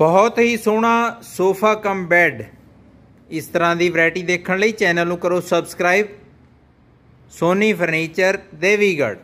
ਬਹੁਤ ਹੀ ਸੋਹਣਾ sofa cum bed. ਇਸ ਤਰ੍ਹਾਂ ਦੀ ਵੈਰਾਈਟੀ ਦੇਖਣ ਲਈ ਚੈਨਲ ਨੂੰ ਕਰੋ ਸਬਸਕ੍ਰਾਈਬ। ਸੋਨੀ ਫਰਨੀਚਰ, ਦੇਵੀਗੜ੍ਹ।